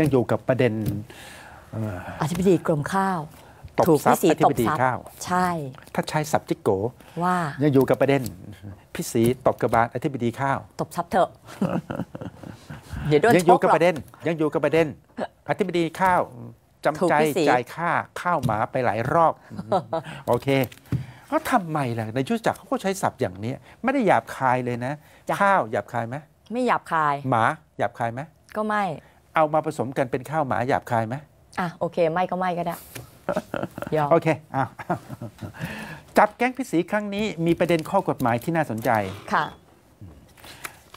ยังอยู่กับประเด็นเอ่ออธิบดีกรมข้าวตบถูกทรัพพี่ย์สีอธิตบบดีทรัพย์ข้าว ใช่ ถ้าใช้สับจิกโกว่ายังอยู่กับประเด็นพี่สีตบกระบาลอธิบดีข้าว ตบทรัพย์เถอะเดี๋ยวโดนยังชอยู่กกับหรปอกระเด็น ยังอยู่กับประเด็น อธิบดีข้าวจำถูกใจพี่ศรีจ่ายค่าข้าวหมาไปหลายรอบ โอเคก็ทำไมล่ะในชุดจักรเขาก็ใช้ศัพท์อย่างนี้ ไม่ได้หยาบคายเลยนะ ข้าวหยาบคายไหมไม่หยาบคาย หมาหยาบคายไหมก็ไม่ เอามาผสมกันเป็นข้าวหมาหยาบคายไหมอะโอเค ไม่ก็ไม่ก็ได้ยอมโอเคอ้าวจับแก๊งพิษีครั้งนี้มีประเด็นข้อกฎหมายที่น่าสนใจค่ะ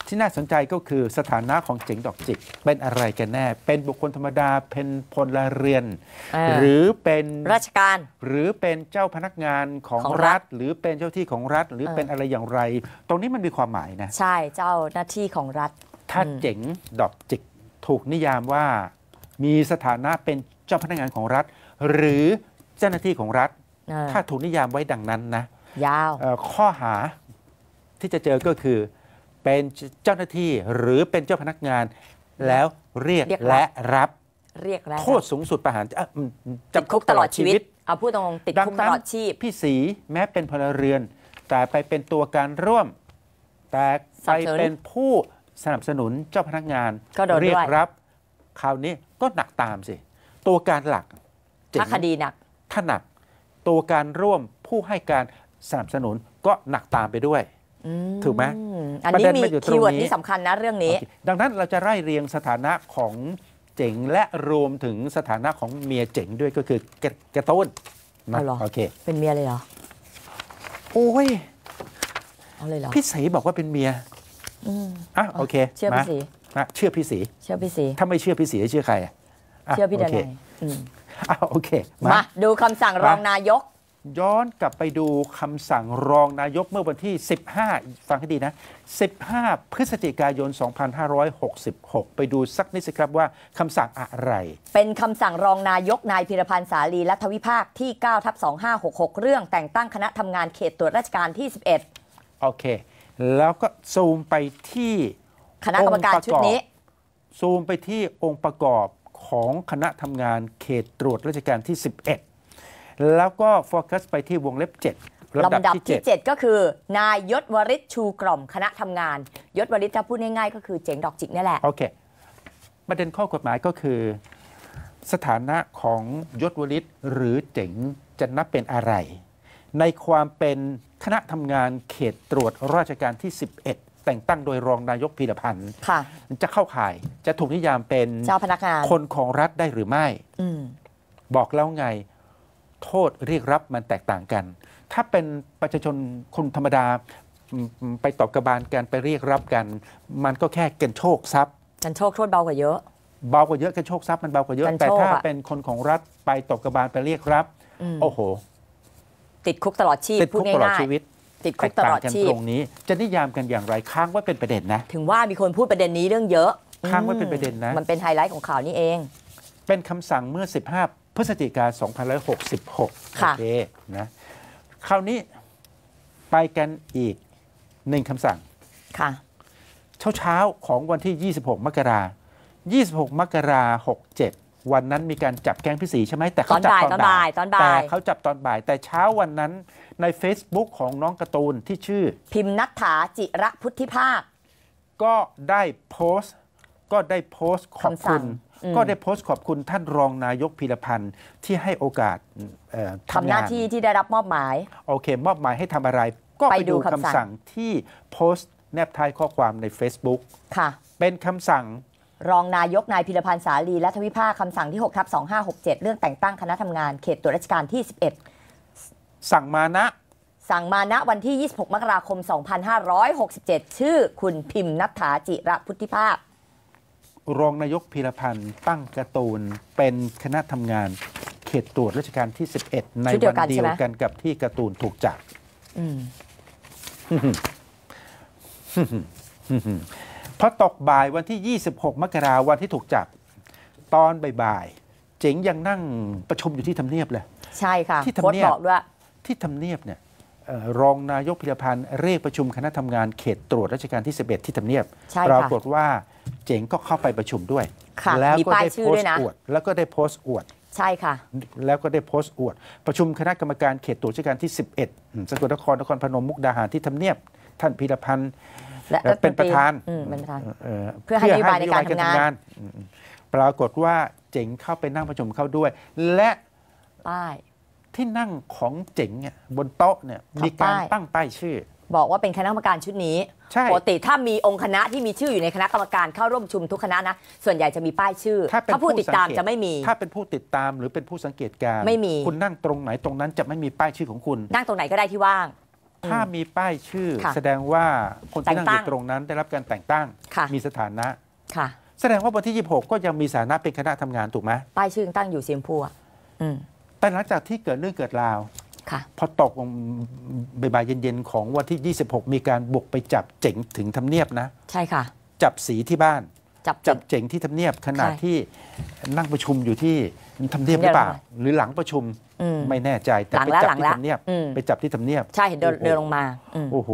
ที่น่าสนใจก็คือสถานะของเจ๋งดอกจิก เป็นอะไรกันแน่ เป็นบุคคลธรรมดาเป็นพลเรือนเออหรือเป็นราชการ หรือเป็นเจ้าพนักงานของของรัรัฐฐหรือเป็นเจ้าที่ของรัฐ หรือเออเป็นอะไรอย่างไร ตรงนี้มันมีความหมายนะ ใช่เจ้าหน้าที่ของรัฐ ถ้าอืมเจ๋งดอกจิก ถูกนิยามว่ามีสถานะเป็นเจ้าพนักงานของรัฐ หรือเจ้าหน้าที่ของรัฐเออถ้าถูกนิยามไว้ดังนั้นนะยาวเอ่อข้อหาที่จะเจอก็คือ เป็นเจ้าหน้าที่หรือเป็นเจ้าพนักงาน แล้วเรียกเรียกรับและรับเรียกแล้วโทษสูงสุดประหารเอ่ออืมติดคุกตลอดชีวิต เอาพูดตรงๆติดดังคุกตนั้นลอดชีพ พี่สีแม้เป็นพลเรือน แต่ไปเป็นตัวการร่วม แต่สนัไปบสนุนเป็นผู้ สนับสนุนเจ้าพนักงานก็โดนด้วยเรียกรับ คราวนี้ก็หนักตามสิ ตัวการหลักเจ๋งถ้าคดีหนัก ถ้าหนัก ตัวการร่วมผู้ให้การสนับสนุนก็หนักตามไปด้วยอืถูกไหมอันประนี้เด็นมีมันอยู่ตรงคีย์เวิร์ดนี้นี้สำคัญนะเรื่องนี้โอเคดังนั้นเราจะไล่เรียงสถานะของเจ๋งและรวมถึงสถานะของเมียเจ๋งด้วยก็คือกระกระต้นนะเอาเหรอโอเค เป็นเมียเลยเหรอ โอ้ยเอาเลยเหรอพี่สีบอกว่าเป็นเมีย อืมอะโอเคเชื่อพี่มาสีนะเชื่อพี่สีเชื่อพี่สีถ้าไม่เชื่อพี่สีจะเชื่อใครอะะเชื่อพี่โดนัยอืมอะโอเคมามาดูคำสั่งรองนายก ย้อนกลับไปดูคำสั่งรองนายกเมื่อวันที่ 15 ฟังให้ดีนะ 15 พฤศจิกายน 2566 ไปดูสักนิดสิครับว่าคำสั่งอะไร เป็นคำสั่งรองนายกนายพิรพันธ์สาลีรัฐวิภาคที่ 9 ทับ 2566 เรื่องแต่งตั้งคณะทำงานเขตตรวจราชการที่โอเค แล้วก็ซูมไปที่11คณะกรรมการชุดนี้ ซูมไปที่องค์ประกอบของคณะทำงานเขตตรวจราชการที่ 11 แล้วก็โฟกัสไปที่วงเล็บ 7ลำดับลำดับที่ที่ 7 ก็คือ นายยศวริศชูกล่อมคณะทำงาน ยศวริศถ้าพูดง่ายๆ ก็คือเจ๋งดอกจิกนี่แหละ7โอเค ประเด็นข้อกฎหมายก็คือ สถานะของยศวริศหรือเจ๋งจะนับเป็นอะไร ในความเป็น คณะทำงานเขตตรวจราชการที่ 11 แต่งตั้งโดยรองนายกพีรพันธ์ค่ะ จะเข้าข่ายจะถูกนิยามเป็นเจ้าพนักงาน คนของรัฐได้หรือไม่ อืมบอกแล้วไงโทษเรียกรับมันแตกต่างกัน ถ้าเป็นประชาชนคนธรรมดาอืมอืมไปตอบกระบาลกันไปเรียกรับกัน มันก็แค่กันโชคทรัพย์ กันโชคโทษเบากว่าเยอะ เบากว่าเยอะกันโชคทรัพย์มันเบากว่าเยอะ กันโชคแต่ถ้าอะ เป็นคนของรัฐไปตบกระบาลไปเรียกรับ อืม โอ้โห ติดคุกตลอดชีพติดพูดคุกตลอดง่ายชีวิตๆติดแตคุกกตต่าลงอดกันชีพตรงนี้ จะนิยามกันอย่างไรค้างไว้เป็นประเด็นนะ ถึงว่ามีคนพูดประเด็นนี้เรื่องเยอะค้างไว้เป็นประเด็นนะ มันเป็นไฮไลท์ของข่าวนี้เอง เป็นคำสั่งเมื่อ 15 พฤศจิกายน2566ค่ะโอเคนะคราวนี้ไปกันอีกหนึ่งคำสั่งค่ะเช้าเช้าๆของวันที่ 26 มกรา26 มกรา67 วันนั้นมีการจับแก๊งพี่สีใช่ไหมแต่เขาจับตตออนนบ่าบ่ายยตอนบ่ายแต่เขาจับตอนบ่าย แต่เช้าวันนั้นใน Facebook ของน้องการ์ตูนที่ชื่อ พิมพ์นัทธาจิระพุทธิภาค ก็ได้โพสต์ ก็ได้โพสต์ขอบคำสั่คุงณอืมก็ได้โพสต์ขอบคุณท่านรองนายกพีรพันธ์ที่ให้โอกาสเอ่อทำหน้าที่ที่ได้รับมอบหมาย โอเค มอบหมายให้ทำอะไร ก็ไปไปดูดูคำคำสั่สั่งงที่โพสต์แนบท้ายข้อความใน Facebook ค่ะ เป็นคำสั่ง รองนายกนายพิรพันธ์สาลีรัฐวิภาคคำสั่งที่6ทับ2567 เรื่องแต่งตั้งคณะทำงานเขตตรวจราชการที่ สั่งมานะ 11 สั่งมาณวันที่ 26 มกราคม 2567 ชื่อคุณพิมพ์นัทธาจิระพุทธิภาครองนายกพีรพันธ์ตั้งการ์ตูนเป็นคณะทำงานเขตตรวจราชการที่ 11 ในชุดเดีวัยวนกันเดีใช่ยวไหม กันกับที่การ์ตูนถูกจับ อืม พอตกบ่ายวันที่ 26 มกราวันที่ถูกจับ ตอนบ่ายๆเจ๋งยังนั่งประชุมอยู่ที่ทำเนียบเลย ใช่ค่ะที่ทำโค้ดเนียบบอกด้วยที่ทำเนียบเนี่ยเอ่อรองนายกพิรพันธ์เรียกประชุมคณะทำงานเขตตรวจราชการที่ 11 ที่ทำเนียบใช่ปราค่ะกฏว่าเจ๋งก็เข้าไปประชุมด้วยค่ะแล้วมีก็ป้ายได้ชื่อโพสด้วยต์นะอวด แล้วก็ได้โพสต์อวด ใช่ค่ะ แล้วก็ได้โพสต์อวด ประชุมคณะกรรมการเขตตัวราชการที่ 11อืมสกลนครนครพนมมุกดาหารที่ทำเนียบ ท่านพีรพันธ์และ เอ่อเป็นประธานอืมเป็นประธานเอ่อเพื่อให้นโยบายในการทำงานอืมปรากฏว่าเจ๋งเข้าไปนั่งประชุมเข้าด้วย และป้ายที่นั่งของเจ๋งเนี่ยบนโต๊ะเนี่ยทำมีการป้ายตั้งป้ายชื่อ บอกว่าเป็นคณะกรรมการชุดนี้ใช่ปกติถ้ามีองค์คณะที่มีชื่ออยู่ในคณะกรรมการเข้าร่วมประชุมทุกคณะนะส่วนใหญ่จะมีป้ายชื่อ ถ้าเป็นผู้ติดตามสังเกจะไม่มี ถ้าเป็นผู้ติดตามหรือเป็นผู้สังเกตการณ์ไม่มีคุณนั่งตรงไหนตรงนั้นจะไม่มีป้ายชื่อของคุณ นั่งตรงไหนก็ได้ที่ว่าง ถ้ามีป้ายชื่อค่ะแสดงว่าคนที่นั่งอแต่งตั้ยู่งตรงนั้นได้รับการแต่งตั้งค่ะมีสถานะค่ะ แสดงว่าวันที่ 26 ก็ยังมีสถานะเป็นคณะทำงานถูกไหมป้ายชื่อยังตั้งอยู่สีชมพูอะอืมแต่หลังจากที่เกิดเรื่องเกิดราวค่ะพอตกบ่ายๆเย็นๆของวันที่ 26 มีการบุกไปจับเจ๋งถึงทำเนียบนะ ใช่ค่ะ จับสีที่บ้าน จับจับเจ๋งที่ทำเนียบขณะใช่ที่นั่งประชุมอยู่ที่ทำเนียบหรือเปล่าทำเนียบหรือหลังประชุมอืมไม่แน่ใจแต่หลังไปแล้วจัหลังที่แล้วทำเนียบอืมไปจับที่ทำเนียบ ใช่เห็นเดินโอ้โหเดินลงมาอืมโอ้โห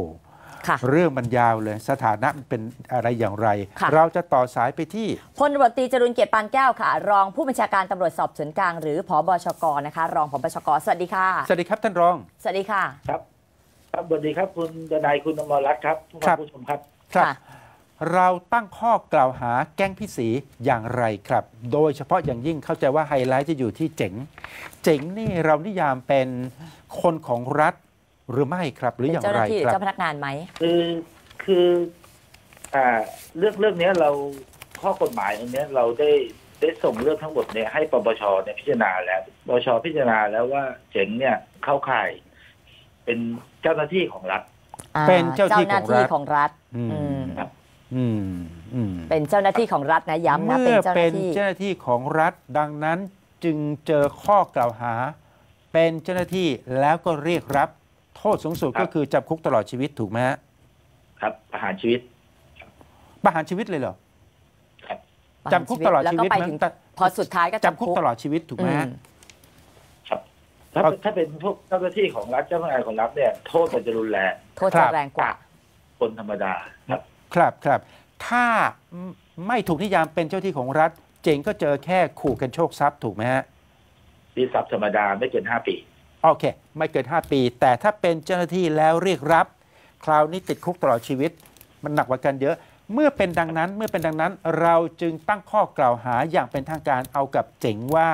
ค่ะเรื่องมันยาวเลยสถานะมันเป็นอะไรอย่างไรค่ะเราจะต่อสายไปที่พลตำรวจตรีจรุนเกียรติปานแก้วค่ะ รองผู้บัญชาการตำรวจสอบสวนกลางหรือผบชกนะคะ รองผบชกสวัสดีค่ะสวัสดีครับท่านรอง สวัสดีค่ะ ครับ ครับสวัสดีครับคุณดนายคุณอมรรัตน์ครับทุกครัท่าบนผู้ชมครับ ครับค่ะ เราตั้งข้อกล่าวหาแก๊งพี่สีอย่างไรครับ โดยเฉพาะอย่างยิ่งเข้าใจว่าไฮไลท์จะอยู่ที่เจ๋ง เจ๋งนี่เรานิยามเป็นคนของรัฐหรือไม่ครับ หรือเป็นอย่างเจ้าหไรน้าที่หรืคอรับเจ้าพนักงานไหมคือคืออ่าเรื่องเรื่องเนี้ยเราข้อกฎหมายตรงเนี้ยเราได้ได้ส่งเรื่องทั้งหมดเนี่ยให้ปปชเนี่ยพิจารณาแล้วปปชพิจารณาแล้วว่าเจ๋งเนี่ยเข้าข่าย เป็นเจ้าหน้าที่ของรัฐอ่าเป็นเจ้าที่ของรัฐของรัฐ อืมอืมครับอืมอืมเป็นเจ้าหน้าที่ของรัฐนะย้ำนะเป็นเมื่อเจ้าหเป็น้านที่เจ้าหน้าที่ของรัฐดังนั้นจึงเจอข้อกล่าวหา เป็นเจ้าหน้าที่แล้วก็เรียกรับ โทษสูงสุดครับก็คือจำคุกตลอดชีวิตถูกไหมฮะครับประหารชีวิตประหารชีวิตเลยเหรอครับจำคุกตลอดชีวิตแล้วก็ไปมั้ยถึงแต่พอสุดท้ายก็จำคุกตลอดชีวิตถูกไหมอืฮะมครับถ้าเอาถ้าเป็นพวกเจ้าหน้าที่ของรัฐเจ้าพนักงานของรัฐเนี่ยโทษมันจะรุนแรงโทษครัจะบแรงกว่า คนธรรมดาครับ ครับครับถ้าไม่ถูกนิยามเป็นเจ้าที่ของรัฐ เจ๋งก็เจอแค่ขู่กันโชคทรัพย์ถูกไหมฮะที่ทรัพย์ธรรมดาไม่เกินห้าปีโอเค ไม่เกิน5ปี แต่ถ้าเป็นเจ้าหน้าที่แล้วเรียกรับ คราวนี้ติดคุกตลอดชีวิต มันหนักกว่ากันเยอะ เมื่อเป็นดังนั้นเมื่อเป็นดังนั้นเราจึงตั้งข้อกล่าวหาอย่างเป็นทางการเอากับเจ๋งว่า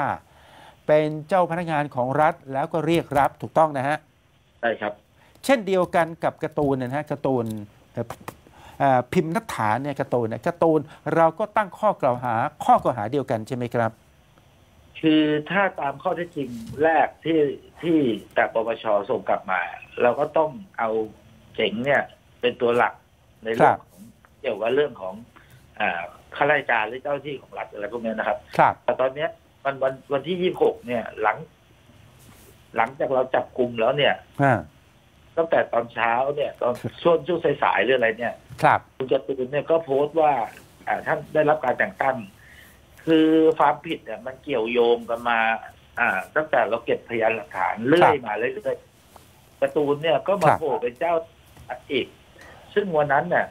เป็นเจ้าพนักงานของรัฐแล้วก็เรียกรับถูกต้องนะฮะใช่ครับ เช่นเดียวกันกับการ์ตูนเนยนะฮะการ์ตูนเอ่อเอ่อ พิมพ์นัฐฐานเนี่ยการ์ตูนเนี่ยการ์ตูนเราก็ตั้งข้อกล่าวหาข้อกล่าวหาเดียวกันใช่ไหมครับ คือถ้าตามข้อเท็จจริงแรกที่ที่จากปปชส่งกลับมา เราก็ต้องเอาเจ๋งเนี่ย เป็นตัวหลักในเรื่องของเกี่ยวกับเรื่องของอ่าข้าราชการหรือเจ้าหน้าที่ของรัฐอะไรพวกเนี้ยนะครับครับแต่ตอนเนี้ยวันวันวันที่ยี่หกเนี่ยหลัง หลังจากเราจับกลุ่มแล้วเนี่ยอ่าตั้งแต่ตอนเช้าเนี่ย ตอนช่วงช่วงสายๆหรืออะไรเนี่ย ครับคุณจตุรเนี่ยก็โพสต์ว่าอ่าท่านได้รับการแต่งตั้ง คือความผิดเนี่ยมันเกี่ยวโยงกันมา อ่า ตั้งแต่เราเก็บพยานหลักฐานเรื่อยมาเรื่อยๆการ์ตูนเนี่ยก็มาโผล่เป็นเจ้าอีก ซึ่งวันนั้นเนี่ย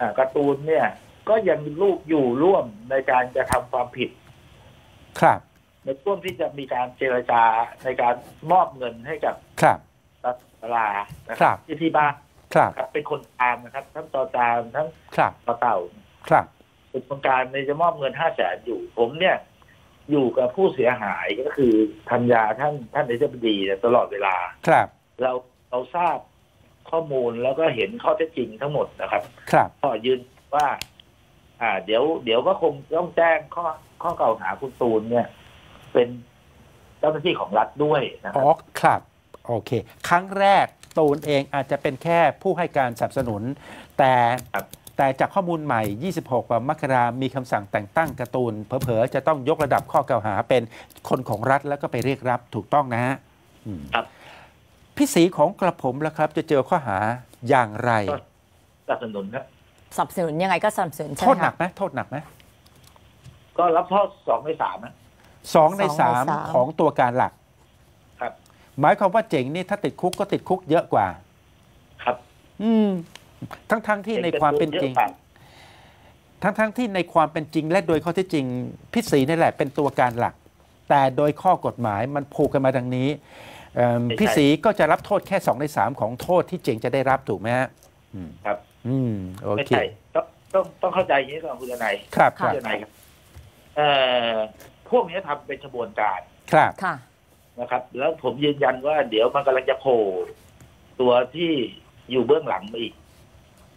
อ่าการ์ตูนเนี่ย ก็ยังลูกอยู่ร่วมในการจะทำความผิด ครับในช่วงที่จะมีการเจรจาในการมอบเงินให้กับ ครับรัฐลานะครับที่ที่บ้าน ครับครับเป็นคนกลางนะครับ ทั้งต่อจานทั้งครับต่อเต่าครับเป็นคนกลางในจะมอบเงินห้าแสนอยู่ ผมเนี่ย อยู่กับผู้เสียหายก็คือธัญญาท่านท่านนายกบดีเนี่ยตลอดเวลาครับ เราเราทราบข้อมูลแล้วก็เห็นข้อเท็จจริงทั้งหมดนะครับ ครับก็ยืนว่า อ่า เดี๋ยว เดี๋ยวก็คงต้องแจ้งข้อข้อกล่าวหาคุณตูนเนี่ย เป็นเจ้าหน้าที่ของรัฐด้วยนะคอ๋รัอบครับ โอเค ครั้งแรกตูนเองอาจจะเป็นแค่ผู้ให้การสนับสนุน แต่แต่จากข้อมูลใหม่ 26 มกรามีคำสั่งแต่งตั้งการ์ตูนเผลอๆจะต้องยกระดับข้อกล่าวหาเป็นคนของรัฐแล้วก็ไปเรียกรับถูกต้องนะฮะอืมครับพี่สีของกระผมแล้วครับ จะเจอข้อหาอย่างไรสนับสนุนครับสนับสนุนยังไงก็สนับสนุนใช่โทไหมษหนัคะกไหมโทษหนักไหมก็รับโทษสองในสามนะสองในสองในสามสามของตัวการหลักครับ หมายความว่าเจ๋งนี่ถ้าติดคุกก็ติดคุกเยอะกว่า ครับ อืม ทั้งๆที่ในความเป็นจริงยอะกว่าทั้งๆที่ในความเป็นจริง และโดยข้อเท็จจริงพิศรีนี่แหละเป็นตัวการหลัก แต่โดยข้อกฎหมายมันผูกกันมาดังนี้เอิ่มไม่ใช่พิศรีก็จะรับโทษแค่2ใน3ของโทษที่เจ๋งจะได้รับถูกไหมฮะอืมครับ อืมโอไม่เคใช่ต้องต้องต้องเข้าใจอย่างนี้ก่อนคุณทนายครับคคุรับณทนายครับ เอ่อพวกนี้ทำเป็นขบวนการ ครับค่ะ นะครับ แล้วผมยืนยันว่าเดี๋ยวมันกำลังจะโผล่ตัวที่อยู่เบื้องหลังมาอีก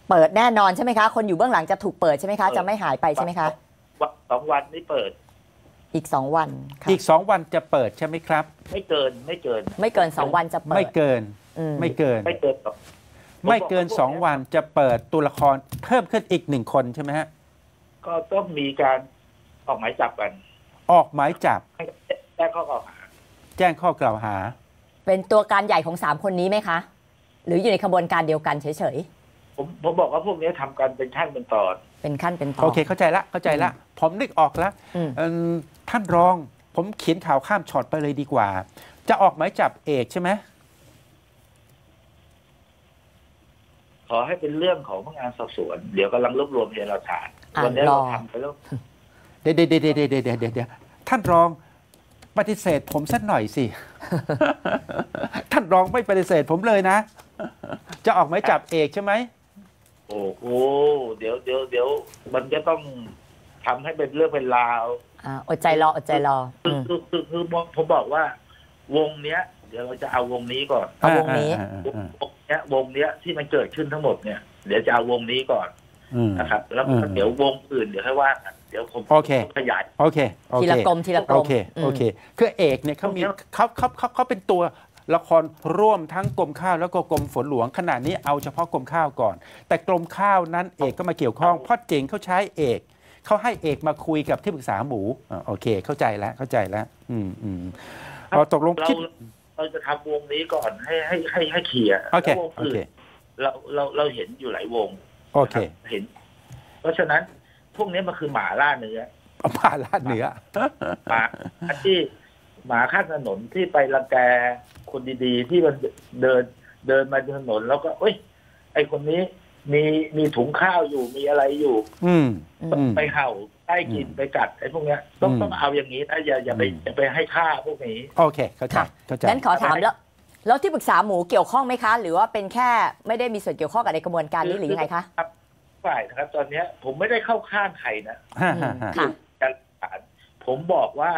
เปิดแน่นอนใช่ไหมคะ คนอยู่เบื้องหลังจะถูกเปิดใช่ไหมคะ จะไม่หายไปใช่ไหมคะวันสองวันนี้เปิด อีก2วันค่ะอีก2วันจะเปิดใช่ไหมครับ ไม่เกินไม่เกิน ไม่เกิน2วันจะเปิด ไม่เกิน อืม ไม่เกิน ไม่เกินหรอกไม่เกิน2วันจะเปิดตัวละครเพิ่มขึ้นอีกหนึ่งคนใช่ไหมฮะ ก็ต้องมีการออกหมายจับกัน ออกหมายจับให้แจ้งข้อกล่าวหา แจ้งข้อกล่าวหา เป็นตัวการใหญ่ของ3คนนี้ไหมคะ หรืออยู่ในขบวนการเดียวกันเฉยผมผมบอกว่าพวกนี้ทำกันเป็นขั้นเป็นตอนๆเป็นขั้นเป็นตอนโอเคเข้าใจละเข้าใจละ ผมนึกออกแล้วอืมเอิ่มท่านรอง ผมเขียนข่าวข้ามช็อตไปเลยดีกว่า จะออกหมายจับเอกใช่ไหมขอให้เป็นเรื่องของพนักงานสอบสวน เดี๋ยวกำลังรวบรวมพยานหลักฐานอะวันนี้รเราอทำไปแล้วเดี๋ยวเดี๋ยวเดี๋ยวเดี๋ยวเดี๋ยวเดี๋ยวเดี๋ยวท่านรอง ปฏิเสธผมสักหน่อยสิ ท่านรองไม่ปฏิเสธผมเลยนะ จะออกหมายจับเอกใช่ไหม โอ้โห เดี๋ยวเดี๋ยวเดี๋ยวมันจะต้องทำให้เป็นเรื่องเป็นราวอ่าอดใจรออดใจรอคือมคือคือคือผมบอกว่าวงเนี้ย เดี๋ยวเราจะเอาวงนี้ก่อนเอาวงนี้อ่าอ่าอ่าวงเนี้ยวงเนี้ยที่มันเกิดขึ้นทั้งหมดเนี่ย เดี๋ยวจะเอาวงนี้ก่อนอืมนะครับ แล้วอืมเดี๋ยววงอื่นเดี๋ยวค่อยว่ากัน เดี๋ยวผมโอเค ขยาย โอเคโอทีเคละกรมทีละกรโอมเคอืมโอเคคือเอกเนี่ยเขามีตรงเนี้ยเขาเขาเขาเขาเป็นตัวละครร่วมทั้งกรมข้าวแล้วก็กรมฝนหลวงขณะนี้เอาเฉพาะกรมข้าวก่อน แต่กรมข้าวนั้นเอกก็มาเกี่ยวข้องเพราะเจ๋งเขาใช้เอกเขาให้เอกมาคุยกับที่ปรึกษาหมูอ่าโอเค เข้าใจแล้วเข้าใจแล้ว อืมอืมเอาตกลงเราคิด เราจะทำวงนี้ก่อนให้ให้ให้ให้เคลียร์โอเคแล้ววงโออื่เคนเราเราเราเห็นอยู่หลายวงโอเคนะครับเห็น เพราะฉะนั้น พวกนี้มันคือหมาล่าเนื้อเอามาลาดเหนือหมาที่หมาข้างถนนที่ไปรังแกคนดีๆ ที่มันเดินเดินมาบนถนนแล้วก็เอ้ย ไอคนนี้มีมีถุงข้าวอยู่มีอะไรอยู่ อืมอืมอืมไปเห่าใต้กินอืมไปกัดไอ้พวกเนี้ยต้องอืมต้องเอาอย่างนี้นะอย่าอย่าไปอืมอย่าไปให้ค่าพวกนี้ โอเคเข้าใจค่ะเข้าใจงั้นขอถามแล้วแล้วที่ปรึกษาหมูเกี่ยวข้องไหมคะ หรือว่าเป็นแค่ไม่ได้มีส่วนเกี่ยวข้องกับในกระบวนการนี้หรือยังไงคะ ฝ่ายนะครับ ตอนเนี้ยผมไม่ได้เข้าข้างใครนะฮ่าฮ่าฮ่าค่ะการฐานผมบอกว่า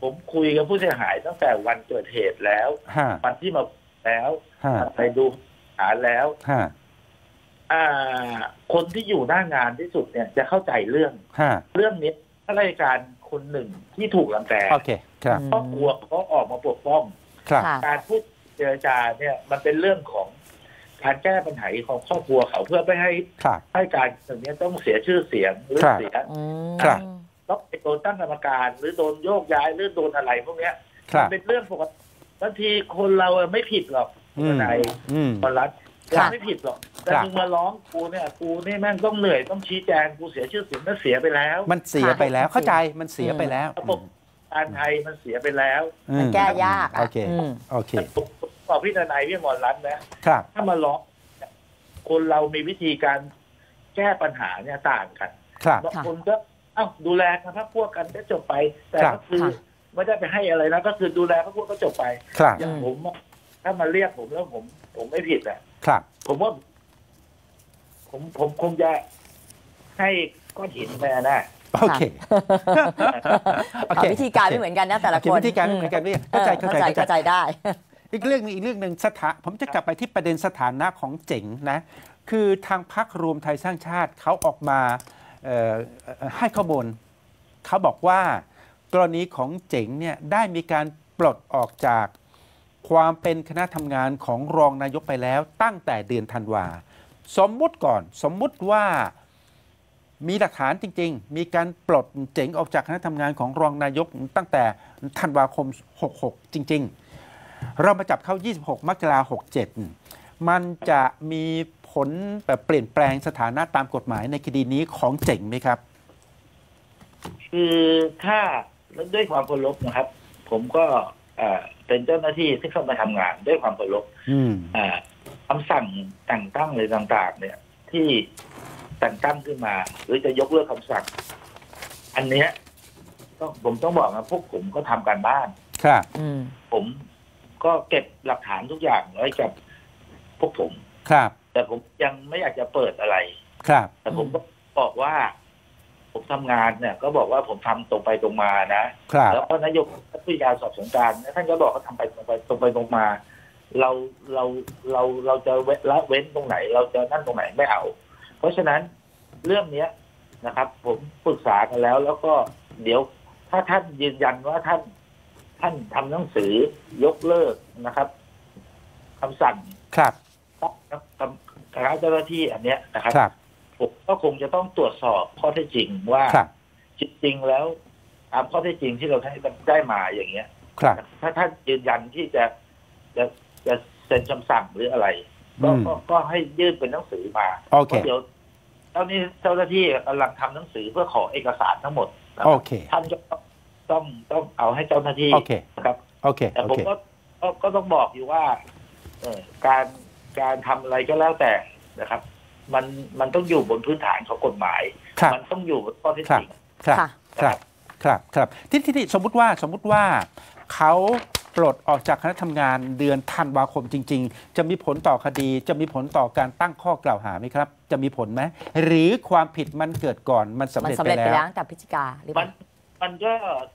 ผมคุยกับผู้เสียหายตั้งแต่วันเกิดเหตุแล้วฮ่าวันที่มาแล้วฮ่าไปดูฐานแล้วฮ่าอ่า คนที่อยู่หน้างานที่สุดเนี่ยจะเข้าใจเรื่องฮ่าเรื่องนี้ข้าราชการคนหนึ่งที่ถูกรังแกโอเคครับอืมครอบครัวเขาออกมาปกป้องครับค่ะการพูดเจรจาเนี่ย มันเป็นเรื่องของ การแก้ปัญหาของครอบครัวเขาเพื่อไม่ให้ครับให้การอย่างนี้ยต้องเสียชื่อเสียงหรือครับเสียอืมครับต้องไปโดนตั้งกรรมการ หรือโดนโยกย้ายหรือโดนอะไรพวกเนี้ยครับมันเป็นเรื่องปกติบางทีคนเราอะไม่ผิดหรอกอืมนายอืมคนรัฐค่ะเราไม่ผิดหรอกแต่ครับมึงมาร้องกูเนี่ยกูนี่แม่งต้องเหนื่อยต้องชี้แจงกูเสียชื่อเสียงก็เสียไปแล้ว มันเสียไปแล้วเข้าใจมันเสียไปแล้วระบบการไทยมันเสียไปแล้วอืมันแก้ยากโออะเคอืมโอเคแต่ผมบอกพี่ทนายพี่หมอรัฐนะครับ ถ้ามาร้องคนเรามีวิธีการแก้ปัญหาเนี่ยต่างกันครับบางคนก็เอ้าดูแลกันพักพวกกันก็จบไป แต่ครับก็คือค่ะไม่ได้ไปให้อะไรนะก็คือดูแลพักพวกก็จบไปครับ อย่างผมอะถ้ามาเรียกผมแล้วผม ผมไม่ผิดอะ ครับ ผมว่า ผมผมคงจะให้ก้อนหินแม่นะ โอเคโอเอาเควิธีการไม่เหมือนกันนะแต่ละโอเคคนวิธีการไม่เหมือนกันพี่เอเข้าอใจเข้าเข้าใจใจเข้าเข้าใจใจได้ อีกเรื่องหนึงอีกเรื่องหนึ่งสถาผมจะกลับไปที่ประเด็นสถานะของเจ๋งนะคือทางพักรวมไทยสร้างชาติเขาออกมาเอ่อเอ่อให้ข้อมูลเขาบอกว่ากรณีของเจ๋งเนี่ยได้มีการปลดออกจากความเป็นคณะทำงานของรองนายกไปแล้วตั้งแต่เดือนธันวาสมมุติก่อนสมมุติว่ามีหลักฐานจริง ๆ มีการปลดเจ๋งออกจากคณะทำงานของรองนายกตั้งแต่ธันวาคม 66 จริง ๆ เรามาจับเข้า 26 มกราคม67 มันจะมีผลแบบเปลี่ยนแปลงสถานะตามกฎหมายในคดีนี้ของเจ๋งไหมครับ คือถ้าด้วยความเคารพนะครับ ผมก็เอ่อเป็นเจ้าหน้าที่ที่เข้ามาทำงานด้วยความเคารพอืมอ่าคำสั่งแต่งตั้งอะไรต่างๆ เนี่ย ที่แต่งตั้งขึ้นมา หรือจะยกเลิกคำสั่ง อันเนี้ยต้องผมต้องบอกนะพวกผมก็ทำการบ้าน ครับอืมผม ก็เก็บหลักฐานทุกอย่างไว้กับพวกผม ครับ แต่ผมยังไม่อยากจะเปิดอะไร ครับ แต่ผมก็บอกว่า ผมทำงานเนี่ย ก็บอกว่าผมทำตรงไปตรงมานะครับแล้วก็นายกผู้การสอบสวนกลารท่านก็บอกเขาทำไปตรงไปตรงไปตรงมา เราเราเราเราจะเว้นละเว้นตรงไหน เราจะนั่นตรงไหนไม่เอา เพราะฉะนั้นเรื่องเนี้ยนะครับ ผมปรึกษากันแล้ว แล้วก็เดี๋ยวถ้าท่านยืนยันว่าท่าน ท่านทำหนังสือยกเลิกนะครับคำสั่งครับคณะเจ้าหน้าที่อันเนี้ยนะครับครับผมก็คงจะต้องตรวจสอบข้อเท็จจริงว่าครับจริงๆแล้วตามข้อเท็จจริงที่เราได้ได้มาอย่างเงี้ย ครับ ถ้าท่านยืนยันที่จะจะจะเซ็นคำสั่งหรืออะไรก็อืมก็ก็ให้ยื่นเป็นหนังสือมาโอเคพราะเดี๋ยวเจ้านี้เจ้าหน้าที่กำลังทำหนังสือเพื่อขอเอกสารทั้งหมดนะคโอรับเค ท่านก็ ต้องต้องต้องเอาให้เจ้าหน้าที่โอเคนะครับโอเคแต่โอผมเคก็ก็ก็ต้องบอกอยู่ว่า เออการการทำอะไรก็แล้วแต่นะครับ มันมันต้องอยู่บนพื้นฐานของกฎหมายครับมันต้องอยู่บนข้อเท็จจริงครับค่ะครับครับครับที่ที่ที่สมมุติว่าสมมุติว่าเขาปลดออกจากคณะทำงานเดือนธันวาคมจริง ๆ จะมีผลต่อคดี จะมีผลต่อการตั้งข้อกล่าวหาไหมครับ จะมีผลไหมหรือความผิดมันเกิดก่อนมันสำมันเร็จสำไปเร็จไปแล้แล้ววตั้งแต่พฤศจิกาหรือเปมัล่าน มันก็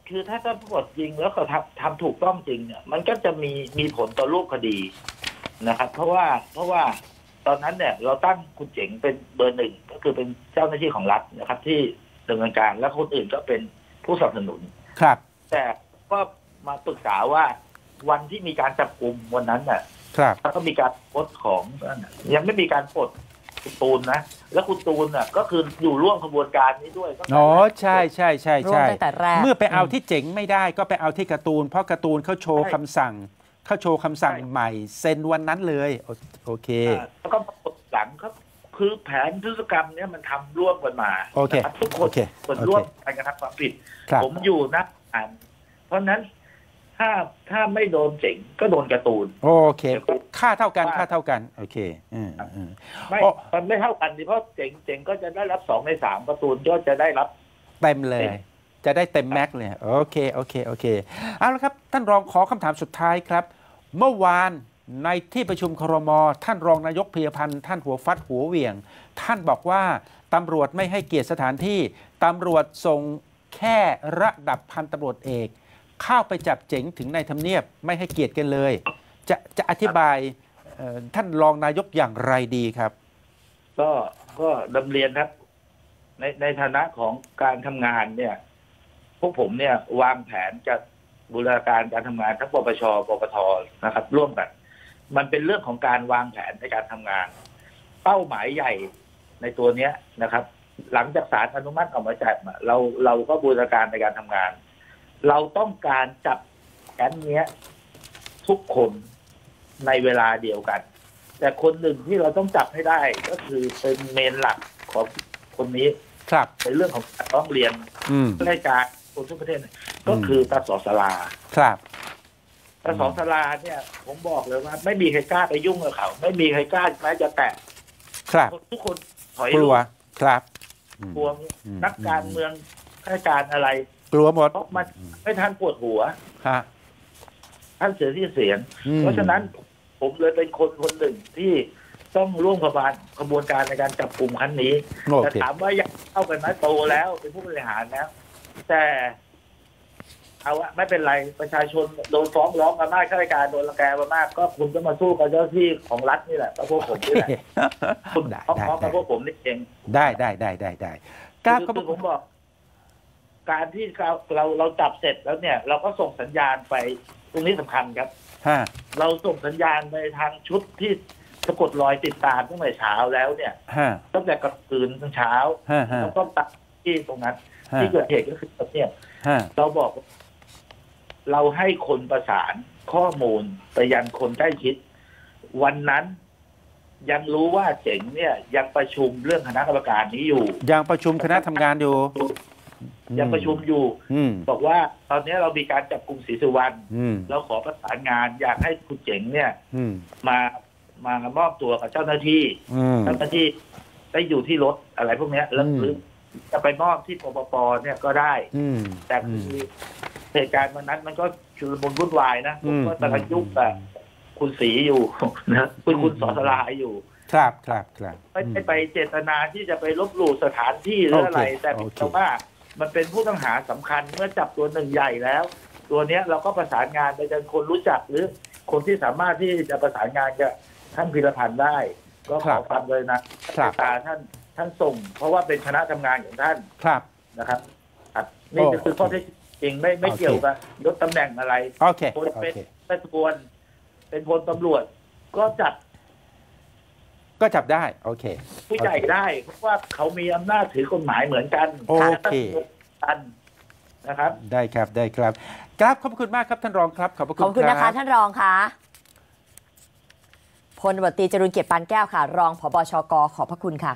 คือถ้าตำรวจจริงแล้วเขาทำทำถูกต้องจริงเนี่ย มันก็จะมีมีผลต่อรูปคดีนะครับ เพราะว่าเพราะว่าตอนนั้นเนี่ย เราตั้งคุณเจ๋งเป็นเบอร์หนึ่งก็คือเป็นเจ้าหน้าที่ของรัฐนะครับ ที่ดำเนินการแล้วคนอื่นก็เป็นผู้สนับสนุนครับ แต่ก็มาปรึกษาว่าวันที่มีการจับกลุ่มวันนั้นน่ะครับแล้วก็มีการโพสต์ของนั่นน่ะยังไม่มีการปลด คุณตูนนะแล้วคุณตูนน่ะก็คืออยู่ร่วมขบวนการนี้ด้วยตั้งแต่อ๋อใช่ใช่ใช่ร่วมใช่ตั้งแต่แรกเมื่อไปเอาที่เจ๋งไม่ได้ก็ไปเอาที่การ์ตูน เพราะการ์ตูนเขาโชว์คำสั่งเขาโชว์คำสั่งใหม่เซ็นวันนั้นเลยโอโอเคอ่าแล้วก็ปรากฏหลังก็คือแผนพฤติกรรมเนี้ยมันทำร่วมกันมาโอเคนะครับทุกคโอนเคส่วนโอเคร่วมการกระทำความผิดครับผมอยู่นะอ่านเพราะฉะนั้น ถ้าถ้าไม่โดนเจ๋งก็โดนการ์ตูน โอเคเดี๋ยวก็ค่าเท่ากันว่าค่าเท่ากัน โอเคอืมอืมไม่โอ้มันไม่เท่ากันดิเพราะเจ๋งเจ๋งก็จะได้รับสองในสามการ์ตูนก็จะได้รับเต็มเลยเต็มจะได้เต็มแม็กซ์เลยโอเคโอเคโอเคเอาละครับ ท่านรองขอคำถามสุดท้ายครับ เมื่อวานในที่ประชุมครม ท่านรองนายกพีรพันธ์ท่านหัวฟัดหัวเหวี่ยง ท่านบอกว่าตำรวจไม่ให้เกียรติสถานที่ตำรวจส่งแค่ระดับพันตำรวจเอก เข้าไปจับเจ๋งถึงในทำเนียบไม่ให้เกียรติกันเลย จะจะอธิบายท่านรองนายกอย่างไรดีครับ ก็ก็ดำเรียนครับ ในในฐานะของการทำงานเนี่ย พวกผมเนี่ยวางแผนจะบูรณาการการทำงานทั้งปปชปปทนะครับ ร่วมกัน มันเป็นเรื่องของการวางแผนในการทำงาน เป้าหมายใหญ่ในตัวเนี้ยนะครับ หลังจากสารอนุมัติออกหมายจับเราเราก็บูรณาการในการทำงาน เราต้องการจับแก๊งเนี้ย ทุกคนในเวลาเดียวกัน แต่คนหนึ่งที่เราต้องจับให้ได้ก็คือเป็นเมนหลักของคนนี้ครับในเรื่องของการร้องเรียนอืมรายการคนทุกประเทศเนี่ยก็คือตาสอสลาครับตาสอสลาเนี่ย ผมบอกเลยว่า ไม่มีใครกล้าไปยุ่งกับเขา ไม่มีใครกล้าแม้จะแตะครับทุกคนถอยกลัวครับอืมกลัวอืมนักการเมืองข้าราชการอะไร กลัวหมดเพราะมันไม่ทันปวดหัวฮะท่านเสียที่เสียงอืมเพราะฉะนั้นผมเลยเป็นคนคนหนึ่งที่ต้องร่วมขบวนขบวนการในการจับกลุ่มครั้งนี้โอแต่เคถามว่ายังเข้ากันไหมโตแล้วเป็นผู้บริหารแล้ว แต่เอาอะไม่เป็นไรประชาชนโดนฟ้องร้องกันมากข้าราชการโดนรังแกมามาก ก็คุณก็มาสู้กับเจ้าหน้าที่ของรัฐนี่แหละก็พวกผมนี่แหละคุณได้ฟ้องได้ร้องกับพวกผมนี่เองได้ได้ได้ได้ได้กราบคือขอบคือคุผณมบอก การที่เราเราเราจับเสร็จแล้วเนี่ย เราก็ส่งสัญญาณไปตรงนี้สำคัญครับฮะเราส่งสัญญาณไปทางชุดที่สะกดรอยติดตามตั้งแต่เช้าแล้วเนี่ยฮะตั้งแต่กลางคืนตั้งเช้าฮะฮะแล้วก็ตัดที่ตรงนั้นฮะที่เกิดเหตุก็คือเนี่ยฮะเราบอกว่าเราให้คนประสานข้อมูลไปยังคนใกล้ชิด วันนั้นยังรู้ว่าเจ๋งเนี่ยยังประชุมเรื่องคณะกรรมการนี้อยู่ ยังประชุมคณะทำงานอยู่ ยังประชุมอยู่อืมบอกว่าตอนนี้เรามีการจับกลุ่มศรีสุวรรณอืมเราขอประสานงานอยากให้คุณเจ๋งเนี่ยอืมมามามอบตัวกับเจ้าหน้าที่อืมเจ้าหน้าที่ได้อยู่ที่รถอะไรพวกเนี้ยแล้วอืมหรือจะไปมอบที่ปปปเนี่ยก็ได้อืมแต่คือเหตุการณ์วันนั้นมันก็ชุลมุนวุ่นวายนะผมก็อืมตะกันยุ่งกับคุณศรีอยู่นะคุณคุณสอสลาอยู่ ครับครับครับไม่อืมได้ไปเจตนาที่จะไปลบหลู่สถานที่หรืออะไรโอเคแต่โอเคแต่ว่า มันเป็นผู้ต้องหาสำคัญเมื่อจับตัวหนึ่งใหญ่แล้ว ตัวเนี้ยเราก็ประสานงานไปจนคนรู้จักหรือคนที่สามารถที่จะประสานงานกับท่านพิรพันธ์ได้ ก็ขอความเลยนะครับตาท่านท่านส่ง เพราะว่าเป็นคณะทำงานของท่านครับนะครับครับนี่ก็คือข้อเท็จจริงไม่ไม่โอเคเกี่ยวกับยศตำแหน่งอะไรโอเคคนโอเป็นเคเป็นตวนเป็นพลตำรวจก็จัด ก็จับได้ โอเค ผู้ใหญ่ได้เพราะว่าเขามีอำนาจถือกฎหมายเหมือนกันโอเคกันนะครับ ได้ครับได้ครับกราบขอบพระคุณมากครับท่านรองครับขอบพระขคุอบณคุณรันะคะท่านรองค่ะพลตำรวจตรีจรุนเกียรติปานแก้วค่ะ รองผบชกขอบพระคุณค่ะ